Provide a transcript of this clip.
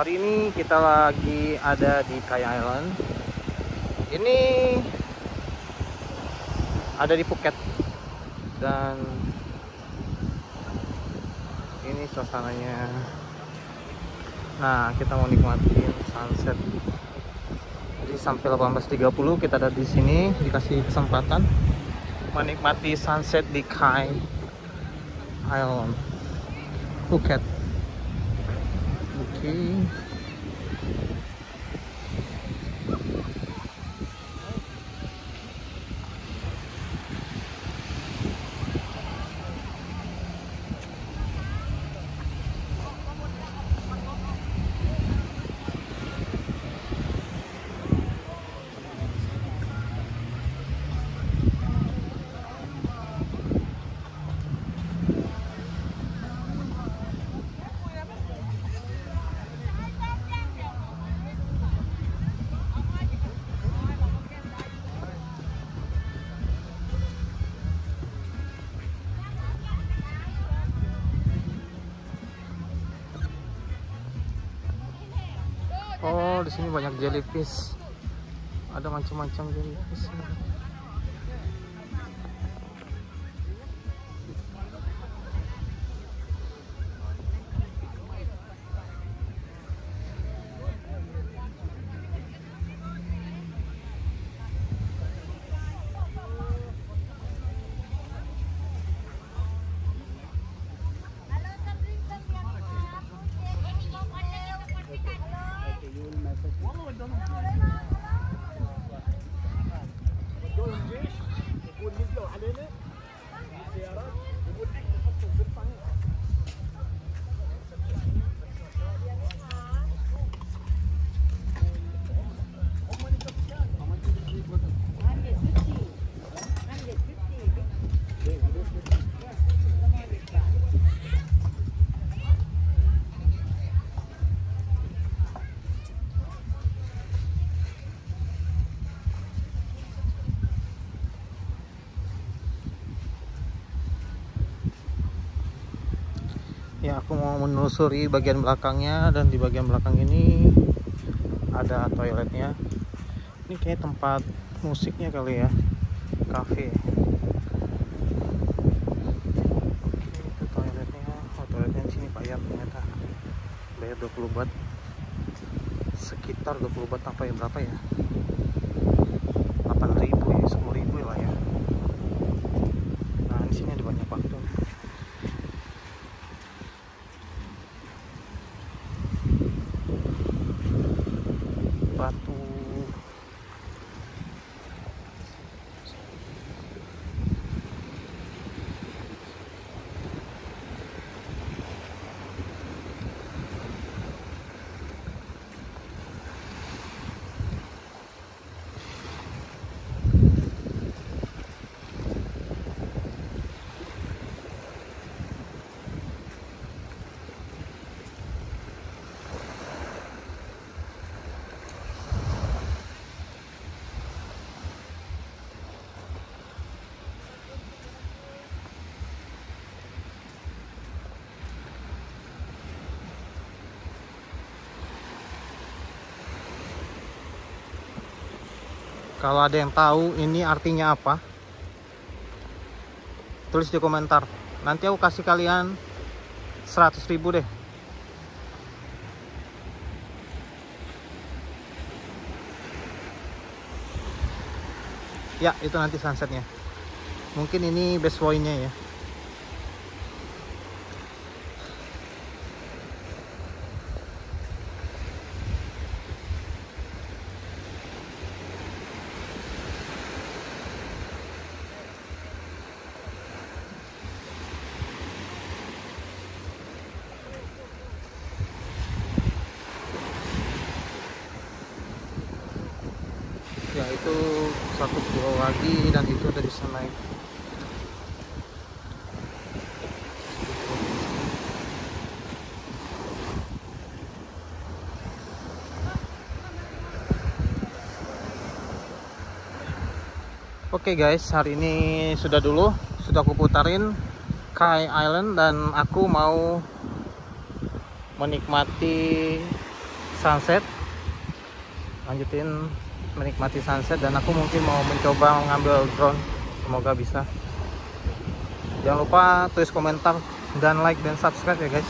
Hari ini kita lagi ada di Kai Island. Ini ada di Phuket dan ini suasananya. Nah, kita mau nikmatin sunset. Jadi sampai 18.30 kita ada di sini dikasih kesempatan menikmati sunset di Kai Island, Phuket. Oke. Di sini banyak jellyfish. Ada macam-macam jellyfish. دور الجيش يقول نزلوا علينا. بالسيارات يقول إحنا حتى الزلطه aku mau menelusuri bagian belakangnya dan di bagian belakang ini ada toiletnya. Ini kayak tempat musiknya kali ya, cafe. Oke, itu toiletnya. Oh, toiletnya sini bayar ternyata. Bayar 20 baht. Sekitar 20 baht apa ya berapa ya? 8.000 ya, 10.000 lah ya. Nah, di sini ada banyak waktu. Batu Kalau ada yang tahu ini artinya apa, tulis di komentar. Nanti aku kasih kalian 100 ribu deh. Ya, itu nanti sunsetnya. Mungkin ini best point-nya ya. Ya itu satu pulau lagi dan itu udah bisa Oke guys, hari ini sudah dulu, sudah aku putarin Kai Island dan aku mau menikmati sunset lanjutin menikmati sunset dan aku mungkin mau mencoba mengambil drone. Semoga bisa. Jangan lupa tulis komentar dan like dan subscribe ya guys